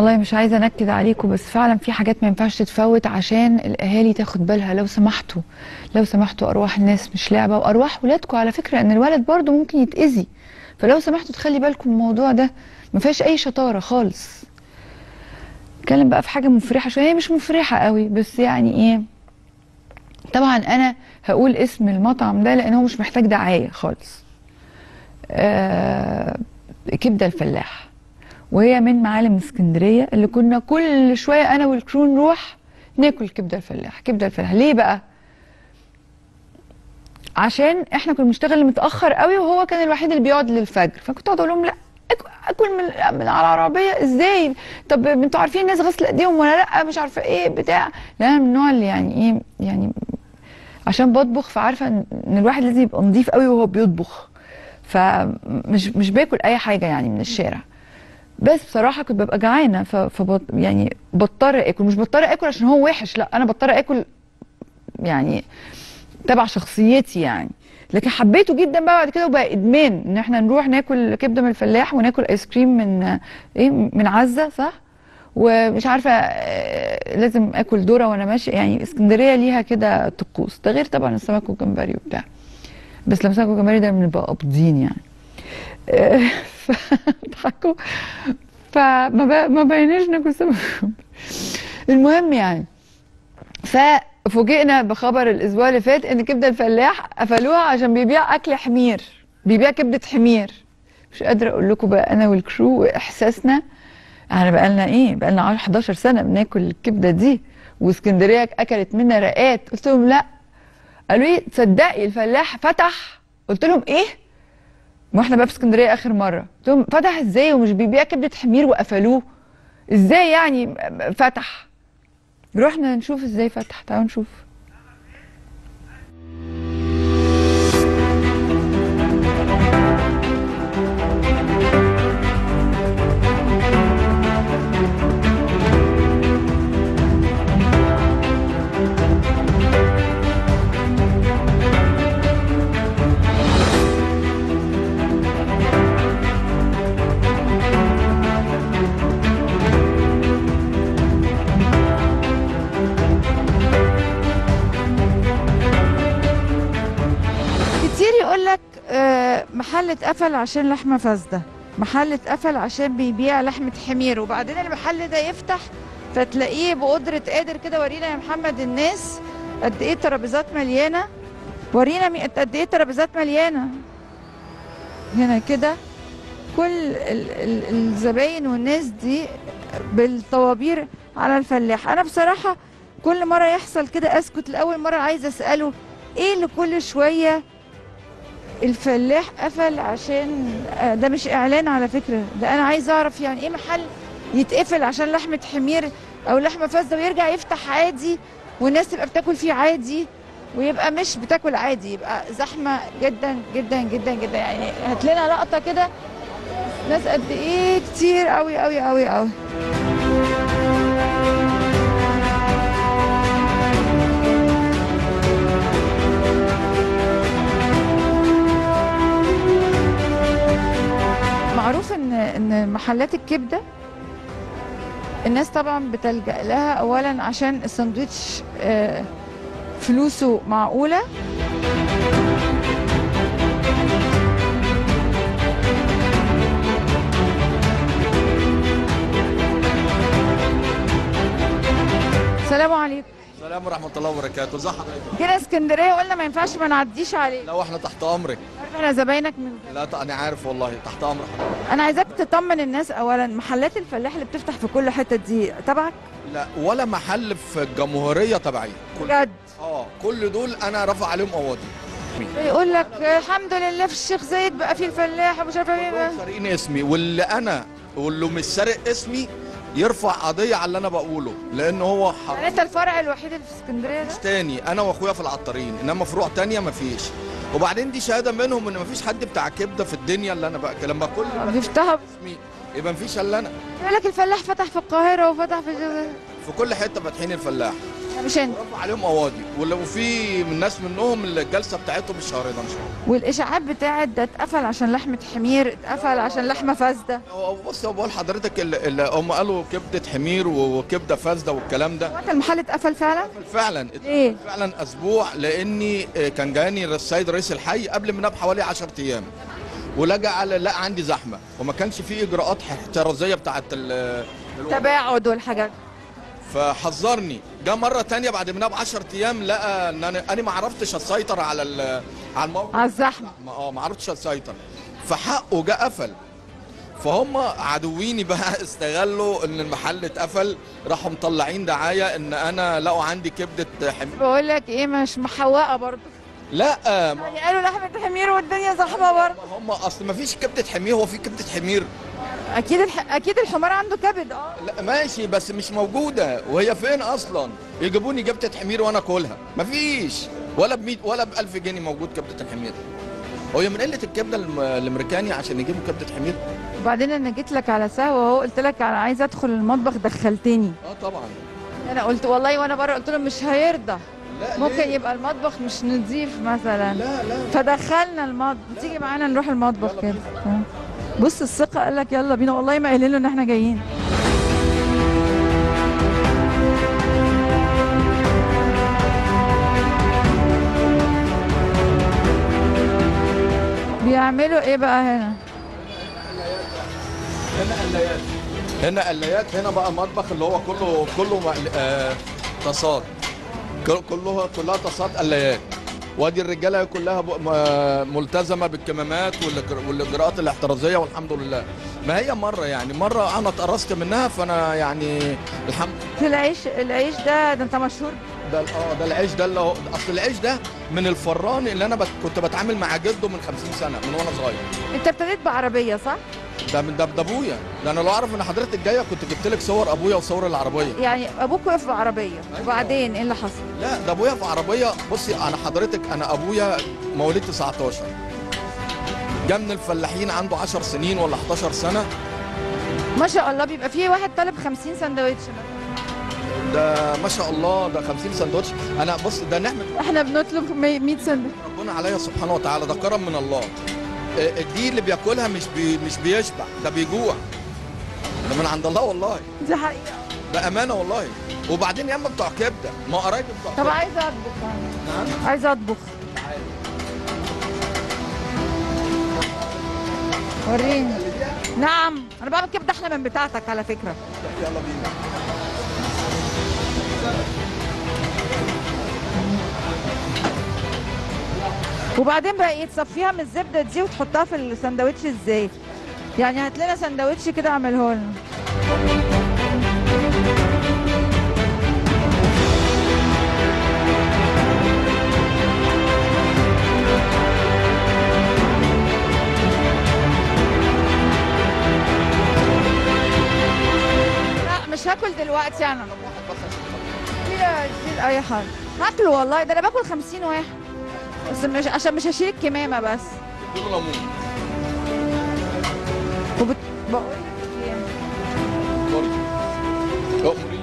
والله مش عايزة أنكد عليكم بس فعلا في حاجات ما ينفعش تتفوت عشان الأهالي تاخد بالها. لو سمحتوا لو سمحتوا أرواح الناس مش لعبة. وأرواح ولادكم على فكرة إن الولد برضو ممكن يتأذي. فلو سمحتوا تخلي بالكم من الموضوع ده. ما فيهاش أي شطارة خالص. اتكلم بقى في حاجة مفرحة شوية. هي مش مفرحة قوي بس يعني إيه؟ طبعا أنا هقول اسم المطعم ده لأن هو مش محتاج دعاية خالص. آه كبدة الفلاح. وهي من معالم اسكندرية اللي كنا كل شوية أنا والكرو نروح ناكل كبدة الفلاح كبدة الفلاح. ليه بقى؟ عشان إحنا كنا بنشتغل متأخر قوي وهو كان الوحيد اللي بيقعد للفجر. فكنت أقعد أقول لهم لا أكل من من على العربية إزاي؟ طب أنتوا عارفين الناس غسل إيديهم ولا لأ؟ مش عارفة إيه بتاع. لا أنا من النوع اللي يعني إيه يعني عشان بطبخ فعارفة إن الواحد لازم يبقى نظيف قوي وهو بيطبخ. فمش مش باكل أي حاجة يعني من الشارع. بس بصراحة كنت ببقى جعانة فبط يعني بضطر آكل. مش بضطر آكل عشان هو وحش لأ أنا بضطر آكل يعني تبع شخصيتي يعني. لكن حبيته جدا بقى بعد كده وبقى إدمان إن إحنا نروح ناكل كبدة من الفلاح وناكل آيس كريم من إيه من عزة صح؟ ومش عارفة آه، لازم آكل ذرة وأنا ماشية. يعني إسكندرية ليها كده طقوس. ده غير طبعا السمك والجمبري وبتاع. بس لما السمك والجمبري ده بنبقى قابضين يعني. فضحكوا فما ما ناكل سمك. المهم يعني ففوجئنا بخبر الأسبوع اللي فات إن كبدة الفلاح قفلوها عشان بيبيع أكل حمير. بيبيع كبدة حمير. مش قادرة أقول لكم بقى أنا والكرو وإحساسنا. إحنا بقى لنا إيه؟ بقى لنا 11 سنة بناكل الكبدة دي. وإسكندرية أكلت منا رقات. قلت لهم لا. قالوا لي تصدقي الفلاح فتح. قلت لهم إيه؟ ما إحنا بقى في اسكندرية آخر مرة. قلت لهم فتح إزاي؟ ومش بيبيع كبده حمير وقفلوه. إزاي يعني؟ فتح. رحنا نشوف إزاي فتح. تعالوا نشوف. محل اتقفل عشان لحمة فاسدة. محل اتقفل عشان بيبيع لحمة حمير. وبعدين المحل ده يفتح فتلاقيه بقدره قادر كده ورينا يا محمد الناس قد إيه ترابيزات مليانة. ورينا قد إيه ترابيزات مليانة. هنا كده كل ال ال الزباين والناس دي بالطوابير على الفلاح. أنا بصراحة كل مرة يحصل كده أسكت لأول مرة عايزة أسأله إيه اللي كل شوية الفلاح قفل عشان آه، ده مش إعلان على فكرة ده أنا عايز أعرف يعني إيه محل يتقفل عشان لحمة حمير أو لحمة فاسدة ويرجع يفتح عادي والناس تبقى بتاكل فيه عادي ويبقى مش بتاكل عادي يبقى زحمة جدا جدا جدا جدا. يعني هات لنا لقطة كده ناس قد إيه كتير قوي قوي قوي قوي معروف إن إن محلات الكبدة الناس طبعا بتلجأ لها اولا عشان الساندوتش آه، فلوسه معقولة. السلام عليكم. السلام ورحمة الله وبركاته، ازي حضرتك؟ كده اسكندرية قلنا ما ينفعش ما نعديش عليه لو إحنا تحت أمرك، عارف إحنا زباينك من لا أنا عارف والله. تحت أمر حضرتك. أنا عايزاك تطمن الناس. اولا محلات الفلاح اللي بتفتح في كل حتة دي تبعك؟ لا ولا محل في الجمهورية تبعية. كل بجد؟ آه كل دول أنا رافع عليهم قواضي. يقول لك الحمد لله في الشيخ زايد بقى في الفلاح ومش عارفه إيه سارقين اسمي واللي أنا واللي مش سارق اسمي يرفع قضية على اللي أنا بقوله لأن هو يعني حرام انت الفرع الوحيد اللي في اسكندرية ده تاني أنا وأخويا في العطارين إنما فروع تانية مفيش. وبعدين دي شهادة منهم إن مفيش حد بتاع كبدة في الدنيا اللي أنا بقى لما كل ما بيفتحوا اسمي يبقى مفيش إلا أنا. يقول لك الفلاح فتح في القاهرة وفتح في جزء. في كل حتة فاتحين الفلاح. مش انت. عليهم قواضي ولو في من ناس منهم الجلسه بتاعتهم الشهر ده ان شاء الله والإشاعات بتاعت ده اتقفل عشان لحمة حمير اتقفل عشان لحمة فاسدة. هو بص هو بقول لحضرتك ال- ال- هم قالوا كبدة حمير وكبدة فاسدة والكلام ده. وقت المحل اتقفل فعلا؟ فعلا. ليه؟ فعلا أسبوع لأني آه، كان جاني السيد رئيس الحي قبل منها بحوالي 10 أيام. ولجأ على لا عندي زحمة. وما كانش في إجراءات احترازية بتاعت ال- الوضع. تباعد والحاجات. فحذرني. جه مرة تانية بعد منها ب 10 أيام لقى إن أنا أنا ما عرفتش اسيطر على على الموقف. على الزحمة. ما آه ما عرفتش اسيطر فحقه جه قفل. فهم عدويني بقى استغلوا إن المحل اتقفل. راحوا مطلعين دعاية إن أنا لقوا عندي كبدة حمير. بقول لك إيه مش محوقة برضه. لا ما يعني قالوا لحمة حمير والدنيا زحمة برضه. هم أصل ما فيش كبدة حمير هو في كبدة حمير. أكيد الح... أكيد الحمار عنده كبد آه. لا ماشي بس مش موجودة. وهي فين أصلا؟ يجيبوني كبدة حمير وأنا أكلها. ما فيش ولا ب 100 ولا ب 1000 جنيه موجود كبدة الحمير. هو من قلة الكبدة الأمريكاني عشان يجيبوا كبدة حمير؟ وبعدين أنا جيت لك على سهوه وهو قلت لك أنا عايزه أدخل المطبخ دخلتني. آه طبعا. أنا قلت والله وأنا بره قلت له مش هيرضى. لا ممكن ليه؟ يبقى المطبخ مش نظيف مثلا. لا لا. فدخلنا المطبخ تيجي معانا نروح المطبخ كده. بص الثقة قال لك يلا بينا. والله ما قايلين له إن إحنا جايين. بيعملوا إيه بقى هنا؟ هنا قلايات هنا قلايات هنا بقى مطبخ اللي هو كله كله مقل- آه تصاد. كل- كلها كلها تصاد قلايات وادي الرجاله كلها ملتزمه بالكمامات والإجراءات الاحترازيه والحمد لله. ما هي مرة يعني مرة أنا اتقرصت منها فأنا يعني الحمد في العيش العيش ده ده أنت مشهور؟ ده آه ده العيش ده اللي هو أصل العيش ده من الفران اللي أنا بت- كنت بتعامل مع جده من 50 سنة من وأنا صغير. أنت ابتديت بعربية صح؟ ده من ده ده أبويا. ده أنا لو أعرف إن حضرتك جاية كنت جبت لك صور أبويا وصور العربية. يعني أبوك وقف بعربيه وبعدين إيه اللي حصل؟ لا ده أبويا في عربية. بصي أنا حضرتك أنا أبويا مواليد 19 جه من الفلاحين عنده 10 سنين ولا 11 سنة. ما شاء الله بيبقى في واحد طالب 50 سندوتش ده. ما شاء الله ده 50 سندوتش. أنا بص ده نعمة. إحنا بنطلب 100 سندوتش. ربنا عليا سبحانه وتعالى ده كرم من الله. دي اللي بياكلها مش بي مش بيشبع ده بيجوع. ده من عند الله والله. دي حقيقة. بأمانة والله. وبعدين ياما بتوع كبدة ما قرايبي بتوع طب. عايزة أطبخ أنا. نعم. عايزة أطبخ. وريني. نعم أنا بعمل كبدة أحلى من بتاعتك على فكرة. يلا بينا. وبعدين بقى إيه تصفيها من الزبدة دي وتحطها في السندوتش إزاي يعني هات لنا سندوتش كده اعمله لنا. لا مش هاكل دلوقتي أنا. أي حاجة. هاكله والله. ده أنا باكل 50 واحد. بس مش عشان مش هشيل الكمامه بس دول ليمون وبت... بقول.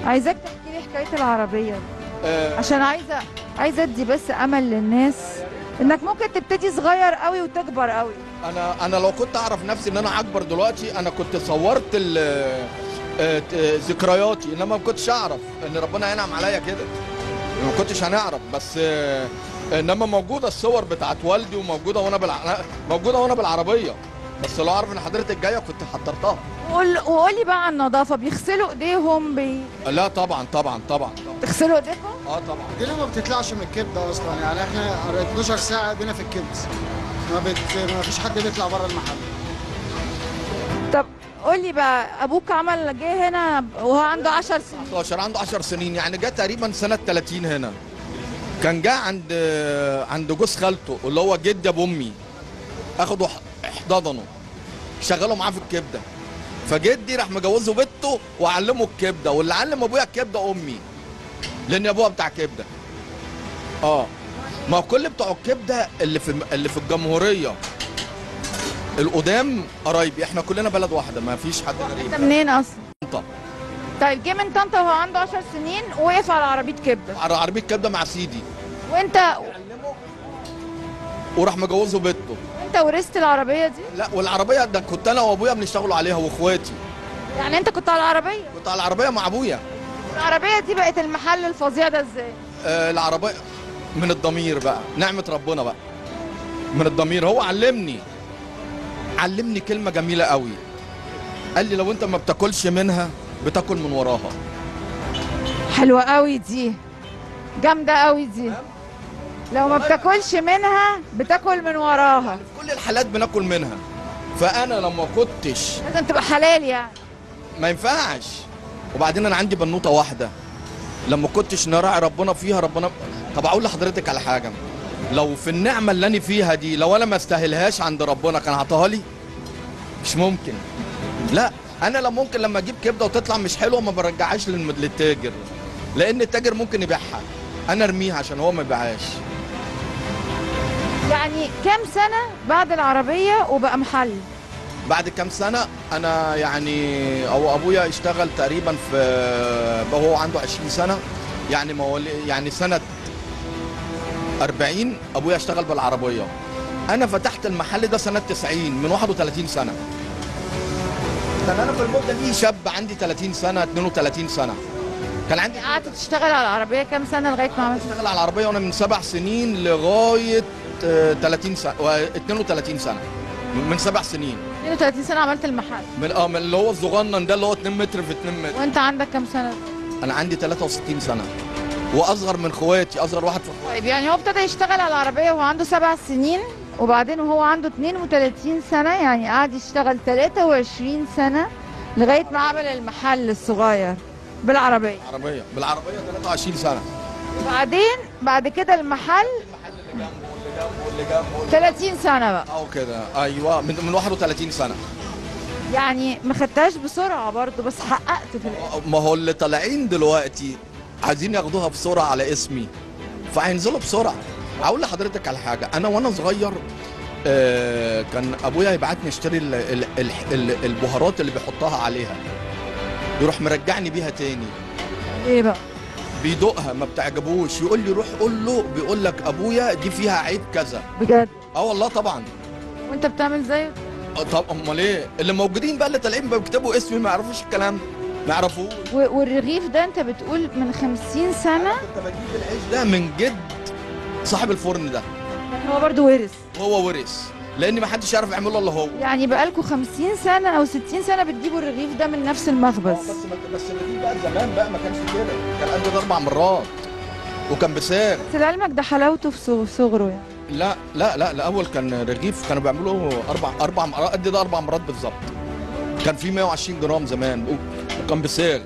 عايزاك تحكي لي حكاية العربية. آه، عشان عايزه عايزة أدي بس أمل للناس إنك ممكن تبتدي صغير قوي وتكبر قوي أنا أنا لو كنت أعرف نفسي إن أنا أكبر دلوقتي أنا كنت صورت ال آه، ت- ذكرياتي إنما ما كنتش أعرف إن ربنا ينعم عليا كده ما كنتش هنعرف بس آه، انما موجوده الصور بتاعت والدي وموجوده وأنا بالع... موجوده وأنا بالعربيه. بس لو اعرف ان حضرتك جاية كنت حضرتها. وقول وقولي بقى عن النظافة. بيغسلوا ايديهم؟ بي... لا طبعا طبعا طبعا. تغسلوا ايديكم؟ آه طبعا. الدنيا ما بتطلعش من الكبده أصلا. يعني إحنا 12 ساعة بينا في الكبد. ما بت... ما فيش حد بيطلع بره المحل. طب قولي بقى أبوك عمل جه هنا وهو عنده 10 سنين. 19 عنده 10 سنين. يعني جه تقريبا سنة 30 هنا. كان جه عند عند جوز خالته اللي هو جد أبو أمي. أخده احتضنه شغله معاه في الكبدة. فجدي راح مجوزه بنته وعلمه الكبدة واللي علم أبويا الكبدة أمي. لأن ابوها بتاع كبدة. آه. ما كل بتوع الكبدة اللي في اللي في الجمهورية. القدام قرايبي. إحنا كلنا بلد واحدة ما فيش حد غريب. منين أصلا؟ طيب جه من طنطا وهو عنده 10 سنين وقف على عربية كبدة. على عربية كبدة مع سيدي. وانت وراح مجوزه بنته انت ورثت العربية دي؟ لا والعربية ده كنت أنا وأبويا بنشتغلوا عليها وإخواتي. يعني أنت كنت على العربية؟ كنت على العربية مع أبويا. العربية دي بقت المحل الفظيع ده إزاي؟ آه العربية من الضمير بقى. نعمة ربنا بقى. من الضمير. هو علمني. علمني كلمة جميلة قوي. قال لي لو أنت ما بتاكلش منها بتاكل من وراها. حلوة قوي دي. جامدة قوي دي. لو ما بتاكلش منها بتاكل من وراها. في كل الحالات بناكل منها. فأنا لما كنتش لازم تبقى حلال يعني. ما ينفعش. وبعدين أنا عندي بنوتة واحدة. لما كنتش نراعي ربنا فيها ربنا طب أقول لحضرتك على حاجة. لو في النعمة اللي أنا فيها دي لو أنا ما استاهلهاش عند ربنا كان عطاها لي؟ مش ممكن. لا. أنا لما ممكن لما أجيب كبده وتطلع مش حلوة ما برجعهاش للتاجر. لأن التاجر ممكن يبيعها. أنا ارميها عشان هو ما يبيعهاش. يعني كام سنة بعد العربية وبقى محل؟ بعد كام سنة أنا يعني أو أبويا اشتغل تقريبا في وهو عنده 20 سنة. يعني موالي يعني سنة 40 أبويا اشتغل بالعربية. أنا فتحت المحل ده سنة 90 من 31 سنة. كان أنا في المدة دي شاب عندي 30 سنة 32 سنة. كان عندي قعدت تشتغل على العربية كام سنة لغاية ما عملت؟ اشتغل على العربية وأنا من سبع سنين لغاية آه، 30 سنة و 32 سنة. من سبع سنين. 32 سنة عملت المحل. من آه من اللي هو الصغنن ده اللي هو 2 متر في 2 متر. وأنت عندك كام سنة؟ أنا عندي 63 سنة. وأصغر من اخواتي أصغر واحد في اخواتي طيب يعني هو ابتدى يشتغل على العربية وهو عنده سبع سنين. وبعدين وهو عنده 32 سنة يعني قعد يشتغل 23 سنة لغاية ما عمل المحل الصغير بالعربية. عربية بالعربية 23 سنة. وبعدين بعد كده المحل واللي جنبه 30 سنة بقى. أو كده أيوه من, من 31 سنة. يعني ما خدتهاش بسرعة برضه بس حققت في. ما هو اللي طالعين دلوقتي عايزين ياخدوها بسرعة على اسمي فهينزلوا بسرعة. أقول لحضرتك على حاجة. أنا وأنا صغير آه كان ابويا يبعتني اشتري ال ال ال ال البهارات اللي بيحطها عليها. يروح مرجعني بيها تاني. إيه بقى؟ بيدوقها ما بتعجبوش. يقول لي روح قول له بيقول لك ابويا دي فيها عيب كذا. بجد؟ آه والله طبعا. وانت بتعمل زيه؟ آه طب امال إيه؟ اللي موجودين بقى اللي طالعين بيكتبوا اسمي ما يعرفوش الكلام. ما يعرفوش. والرغيف ده انت بتقول من 50 سنة؟ كنت بجيب العيش ده من جد. صاحب الفرن ده. هو برضه ورث. وهو ورث. لأن ما حدش يعرف يعمله إلا هو. يعني بقالكوا 50 سنة أو 60 سنة بتجيبوا الرغيف ده من نفس المخبز. بس بس الرغيف بقى زمان بقى ما كانش كده. كان قد ده أربع مرات. وكان بسعر. بس لعلمك ده حلاوته في صغ- صغره يعني. لا لا لا الأول كان رغيف كانوا بيعملوا أربع أربع مرات قد ده أربع مرات بالظبط. كان في 120 جرام زمان. وكان بسعر.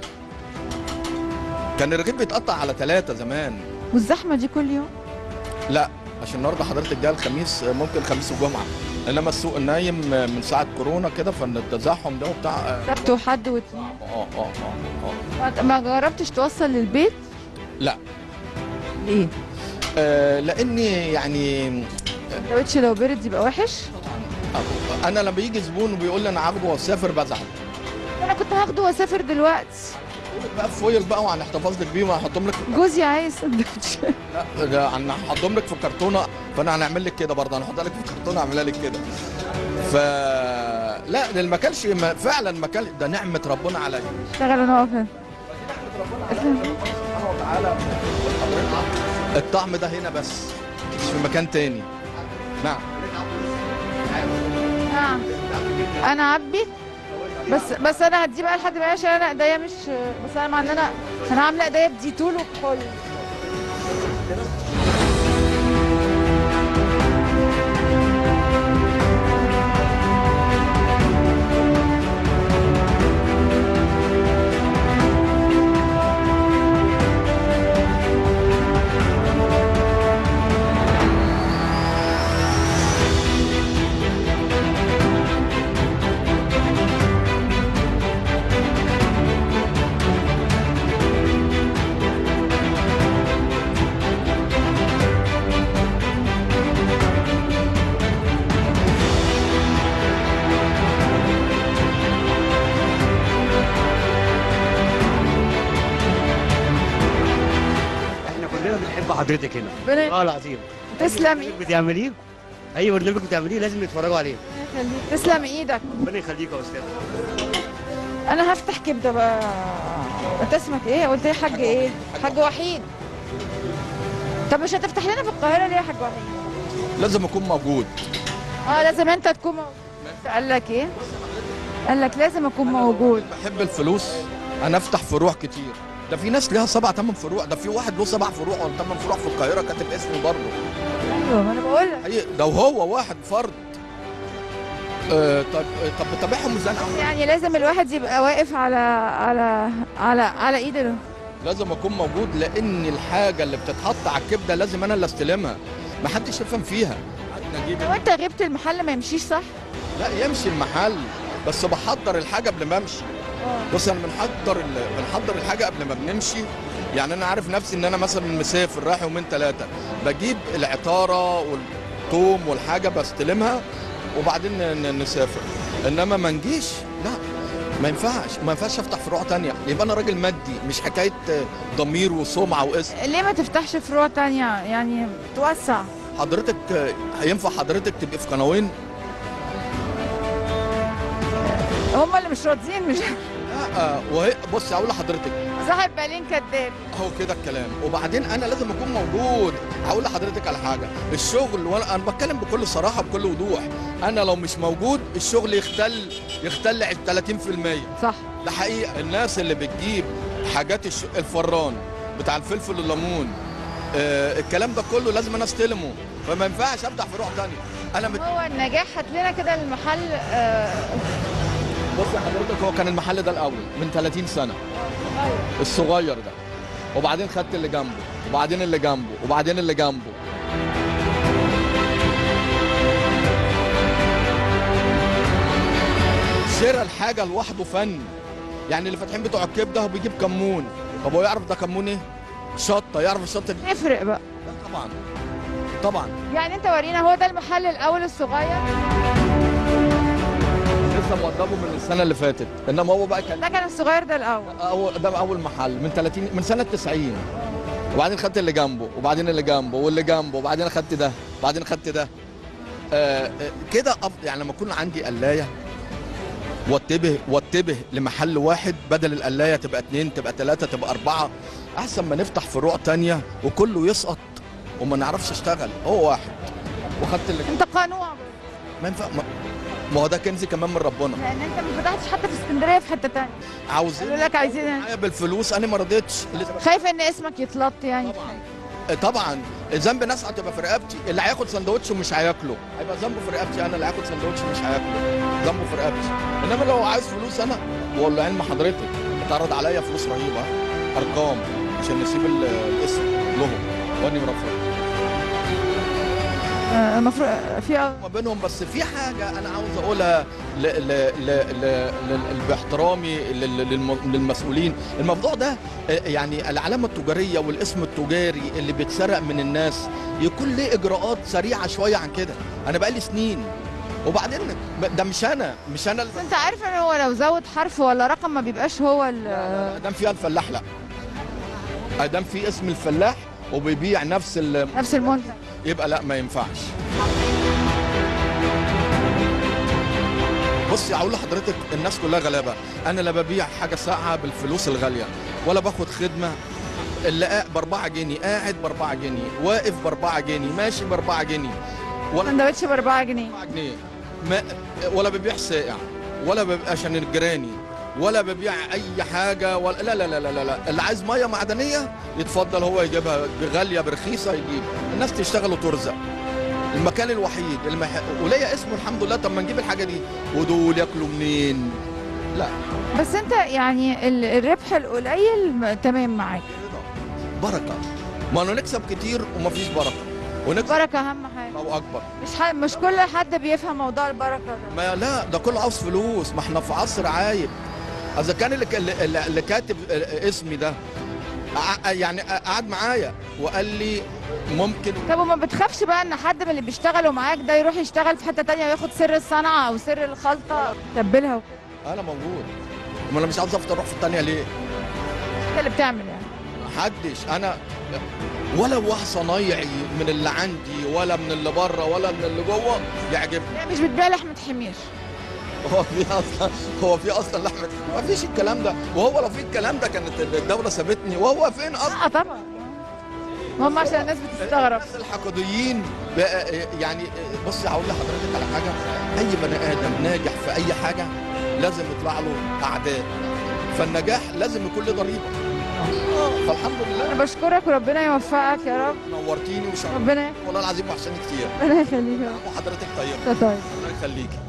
كان الرغيف بيتقطع على ثلاثة زمان. والزحمة دي كل يوم؟ لا عشان النهارده حضرتك جاي الخميس ممكن الخميس والجمعه إنما السوق نايم من ساعة كورونا كده فالتزاحم ده وبتاع آه سبت وحد واثنين آه آه آه ما- ما جربتش توصل للبيت؟ لا. ليه؟ آه لأني يعني السندوتش لو برد يبقى وحش؟ أنا لما يجي زبون وبيقول لي أنا هاخده وأسافر بزعل. أنا كنت هاخده وأسافر دلوقتي. بقى فويل بقى وهنحتفظ لك بيه وهنحطهم لك جوزي عايز سندوتش لا ده هنحطهم لك في كرتونه فأنا هنعمل لك كده برضه هنحطها لك في كرتونه اعملها لك كده. ف لا ده ما كانش فعلا ما كان ده نعمة ربنا عليا اشتغل ونقف هنا الطعم ده هنا بس مش في مكان تاني. نعم. نعم. أنا عبي؟ بس بس أنا هدي بقى لحد ما عشان أنا ايديا مش بس أنا مع ان أنا أنا عامله ايديا بديتول وكحول حضرتك هنا. آه العظيم. تسلم برنامج بتعمليه. أي برنامج بتعمليه لازم يتفرجوا عليه. تسلم إيدك. ربنا يخليك يا أستاذ. أنا هفتح كبدة بقى. انت أسمك إيه؟ قلت لي حاج إيه؟ حاج وحيد. طب مش هتفتح لنا في القاهرة ليه يا حاج وحيد؟ لازم أكون موجود. آه لازم أنت تكون موجود. قال لك إيه؟ قال لك لازم أكون موجود. بحب الفلوس. أنا أفتح فروع كتير. ده في ناس ليها سبع ثمان فروع ده في واحد له سبع فروع ولا ثمان فروع في القاهرة كاتب اسمه برضه. أيوه ما أنا بقول لك حقيقي ده وهو واحد فرد. آه طب طب بتابعهم إزاي؟ يعني لازم الواحد يبقى واقف على على على على ايده لازم أكون موجود لأن الحاجة اللي بتتحط على الكبده لازم أنا اللي أستلمها. ما حدش يفهم فيها. لو أنت غبت المحل ما يمشيش صح؟ لا يمشي المحل بس بحضر الحاجة قبل ما أمشي. بص أنا بنحضر بنحضر الحاجة قبل ما بنمشي. يعني أنا عارف نفسي إن أنا مثلا مسافر رايح يومين ثلاثة بجيب العطارة والثوم والحاجة بستلمها وبعدين نسافر. إنما ما نجيش لا ما ينفعش ما ينفعش أفتح فروع تانية. يبقى أنا راجل مادي مش حكاية ضمير وسمعة واسم. ليه ما تفتحش فروع تانية؟ يعني توسع. حضرتك ينفع حضرتك تبقي في قنوين هم اللي مش راضيين مش لا وهي بص أقول لحضرتك. صاحب بالين كداب هو كده الكلام. وبعدين أنا لازم أكون موجود. هقول لحضرتك على حاجة. الشغل وأنا أنا بتكلم بكل صراحة بكل وضوح. أنا لو مش موجود الشغل يختل يختل 30% صح. ده حقيقة. الناس اللي بتجيب حاجات الش... الفران بتاع الفلفل والليمون آه الكلام ده كله لازم أنا أستلمه. فما ينفعش افتح فروع تانية. أنا مت... هو النجاح هات لنا كده المحل آه بص حضرتك هو كان المحل ده الأول من 30 سنة. الصغير ده. وبعدين خدت اللي جنبه وبعدين اللي جنبه وبعدين اللي جنبه. شراء الحاجة لوحده فن. يعني اللي فاتحين بتوع الكبدة هو بيجيب كمون. طب هو يعرف ده كمون إيه؟ شطة يعرف الشطة دي؟ يفرق بقى. طبعا. طبعا. يعني أنت ورينا هو ده المحل الأول الصغير. لسه موضبه من السنة اللي فاتت. إنما هو بقى كان ده كان الصغير ده الأول. أول ده أول محل. من 30 من سنة 90 وبعدين خدت اللي جنبه وبعدين اللي جنبه واللي جنبه وبعدين خدت ده وبعدين خدت ده. آه آه، كده أف- يعني لما يكون عندي قلاية واتبه واتبه لمحل واحد بدل القلاية تبقى اتنين تبقى تلاتة تبقى أربعة أحسن ما نفتح فروع تانية وكله يسقط وما نعرفش اشتغل هو واحد. وخدت اللي انت قنوع ما ينفع ما- ما هو ده كنزي كمان من ربنا. لأن انت ما فتحتش حتى في اسكندرية في حتة تانية. عاوزين قالوا لك عايزين معايا بالفلوس أنا ما رضيتش. خايف إن اسمك يتلط يعني؟ طبعا. طبعا. ذنب ناس هتبقى في رقبتي. اللي هياخد سندوتش ومش هياكله. هيبقى ذنبه في رقبتي أنا اللي هاخد سندوتش ومش هياكله. ذنبه في رقبتي. إنما لو عايز فلوس أنا بقول له علم حضرتك اتعرض عليا فلوس رهيبة. أرقام عشان نسيب ال- الاسم لهم. وأني مرفض المفروض في ما بينهم بس في حاجة أنا عاوز أقولها باحترامي لل- للم- للمسؤولين. الموضوع ده آه، يعني العلامة التجارية والاسم التجاري اللي بيتسرق من الناس يكون ليه إجراءات سريعة شوية عن كده. أنا بقالي سنين. وبعدين ده مش أنا مش أنا اللي بس أنت عارف إن هو لو زود حرف ولا رقم ما بيبقاش هو ال ادام فيها الفلاح لا ادام في اسم الفلاح وبيبيع نفس ال- نفس المنتج. يبقى لا ما ينفعش. بصي أقول لحضرتك الناس كلها غلابة. أنا لا ببيع حاجة ساقعة بالفلوس الغالية ولا باخد خدمة اللي قاعد ب 4 جنيه. قاعد ب 4 جنيه واقف ب 4 جنيه ماشي ب 4 جنيه. ولا سندوتش ب 4 جنيه. 4 جنيه. ما ولا ببيع ساقع ولا عشان الجيراني. ولا ببيع أي حاجة ولا لا لا لا لا لا اللي عايز مية معدنية يتفضل هو يجيبها بغاليه برخيصة يجيب. الناس تشتغل وترزق. المكان الوحيد المح... وليا اسمه الحمد لله. طب ما نجيب الحاجة دي. ودول ياكلوا منين؟ لا. بس انت يعني ال- الربح القليل تمام معاك. بركة. ما أنا نكسب كتير ومفيش بركة. ونكسب بركة أهم حاجة. أو أكبر. مش ح... مش كل حد بيفهم موضوع البركة ده. ما لا ده كله عاوز فلوس. ما إحنا في عصر عايب. إذا كان اللي, اللي, اللي كاتب اسمي ده ع- يعني قعد معايا وقال لي ممكن طب وما بتخافش بقى إن حد من اللي بيشتغلوا معاك ده يروح يشتغل في حتة تانية وياخد سر الصنعة أو سر الخلطة؟ تبلها. أنا موجود. ما أنا مش عاوز أفضل أروح في الثانية ليه؟ أنت اللي بتعمل يعني. محدش. أنا ولا واحد صنايعي من اللي عندي ولا من اللي بره ولا من اللي جوه يعجبني. مش بتبيع لحمة حمير. هو في أصلا هو في أصلا لحمه ما فيش الكلام ده. وهو لو في الكلام ده كانت الدولة سابتني. وهو فين أصلا؟ آه طبعا. هم عشان الناس بتستغرب. الناس الحقوديين بقى يعني بصي هقول لحضرتك على حاجة. أي بني آدم ناجح في أي حاجة لازم يطلع له أعداء. فالنجاح لازم يكون له ضريبة. فالحمد أنا لله بشكرك وربنا يوفقك يا رب. نورتيني وشرفتيني ربنا والله العظيم وحشاني كتير. ربنا يخليك يا رب. وحضرتك طيب. طيب. الله يخليكي.